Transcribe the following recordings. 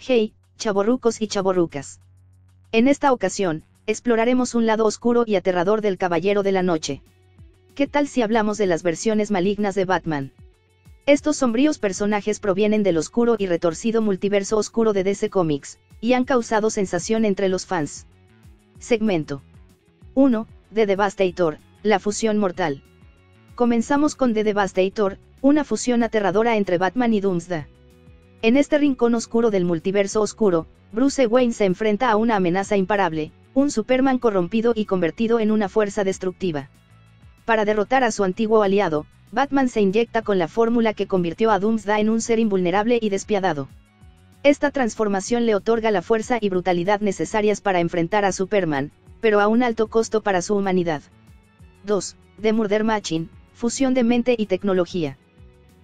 Hey, chaborrucos y chaborrucas. En esta ocasión, exploraremos un lado oscuro y aterrador del Caballero de la Noche. ¿Qué tal si hablamos de las versiones malignas de Batman? Estos sombríos personajes provienen del oscuro y retorcido multiverso oscuro de DC Comics, y han causado sensación entre los fans. Segmento 1. The Devastator, la fusión mortal. Comenzamos con The Devastator, una fusión aterradora entre Batman y Doomsday. En este rincón oscuro del multiverso oscuro, Bruce Wayne se enfrenta a una amenaza imparable, un Superman corrompido y convertido en una fuerza destructiva. Para derrotar a su antiguo aliado, Batman se inyecta con la fórmula que convirtió a Doomsday en un ser invulnerable y despiadado. Esta transformación le otorga la fuerza y brutalidad necesarias para enfrentar a Superman, pero a un alto costo para su humanidad. 2. The Murder Machine, fusión de mente y tecnología.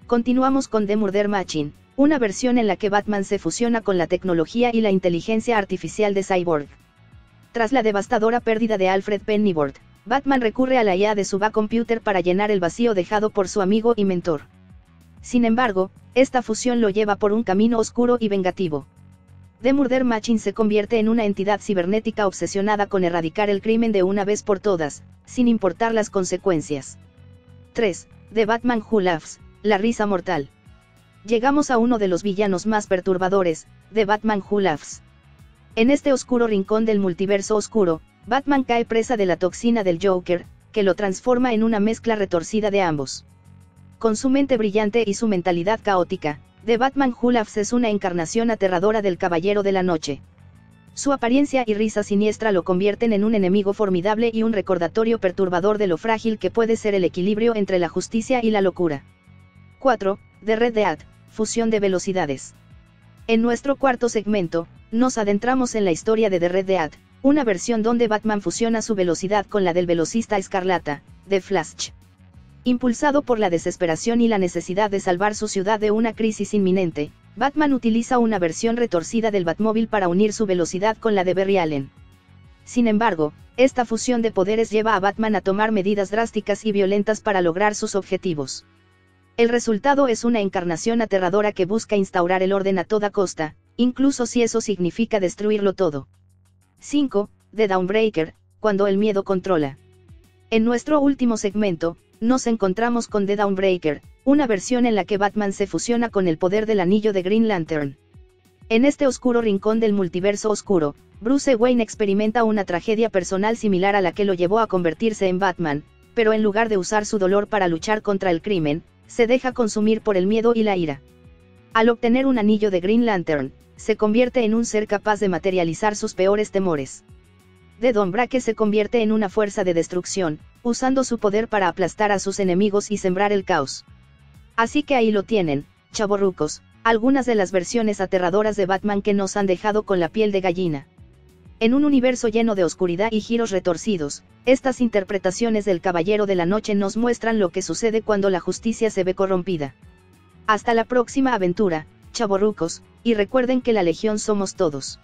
Continuamos con The Murder Machine, una versión en la que Batman se fusiona con la tecnología y la inteligencia artificial de Cyborg. Tras la devastadora pérdida de Alfred Pennyworth, Batman recurre a la IA de su computer para llenar el vacío dejado por su amigo y mentor. Sin embargo, esta fusión lo lleva por un camino oscuro y vengativo. The Murder Machine se convierte en una entidad cibernética obsesionada con erradicar el crimen de una vez por todas, sin importar las consecuencias. 3. The Batman Who Laughs, la risa mortal llegamos a uno de los villanos más perturbadores, de Batman Who. En este oscuro rincón del multiverso oscuro, Batman cae presa de la toxina del Joker, que lo transforma en una mezcla retorcida de ambos. Con su mente brillante y su mentalidad caótica, The Batman Who es una encarnación aterradora del Caballero de la Noche. Su apariencia y risa siniestra lo convierten en un enemigo formidable y un recordatorio perturbador de lo frágil que puede ser el equilibrio entre la justicia y la locura. 4. The Red Dead, fusión de velocidades. En nuestro cuarto segmento, nos adentramos en la historia de The Red Dead, una versión donde Batman fusiona su velocidad con la del velocista escarlata, The Flash. Impulsado por la desesperación y la necesidad de salvar su ciudad de una crisis inminente, Batman utiliza una versión retorcida del Batmóvil para unir su velocidad con la de Barry Allen. Sin embargo, esta fusión de poderes lleva a Batman a tomar medidas drásticas y violentas para lograr sus objetivos. El resultado es una encarnación aterradora que busca instaurar el orden a toda costa, incluso si eso significa destruirlo todo. 5. The Downbreaker, cuando el miedo controla. En nuestro último segmento, nos encontramos con The Downbreaker, una versión en la que Batman se fusiona con el poder del anillo de Green Lantern. En este oscuro rincón del multiverso oscuro, Bruce Wayne experimenta una tragedia personal similar a la que lo llevó a convertirse en Batman, pero en lugar de usar su dolor para luchar contra el crimen, se deja consumir por el miedo y la ira. Al obtener un anillo de Green Lantern, se convierte en un ser capaz de materializar sus peores temores. De Don Braque se convierte en una fuerza de destrucción, usando su poder para aplastar a sus enemigos y sembrar el caos. Así que ahí lo tienen, chavorrucos, algunas de las versiones aterradoras de Batman que nos han dejado con la piel de gallina. En un universo lleno de oscuridad y giros retorcidos, estas interpretaciones del Caballero de la Noche nos muestran lo que sucede cuando la justicia se ve corrompida. Hasta la próxima aventura, chavorrucos, y recuerden que la Legión somos todos.